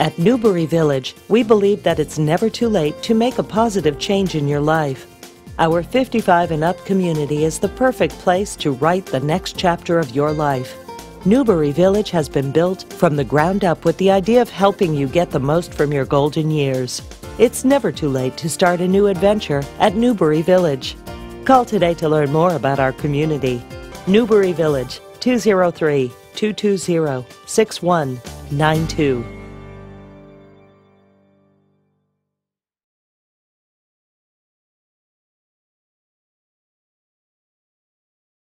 At Newbury Village, we believe that it's never too late to make a positive change in your life. Our 55 and up community is the perfect place to write the next chapter of your life. Newbury Village has been built from the ground up with the idea of helping you get the most from your golden years. It's never too late to start a new adventure at Newbury Village. Call today to learn more about our community. Newbury Village, 203 220 6192.